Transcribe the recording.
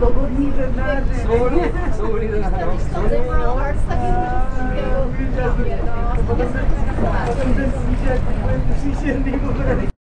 Dowodnicze nasze. Suli, suli na ano. Suli na ano. Potem ten sisiak, ten sisiak, nie mogę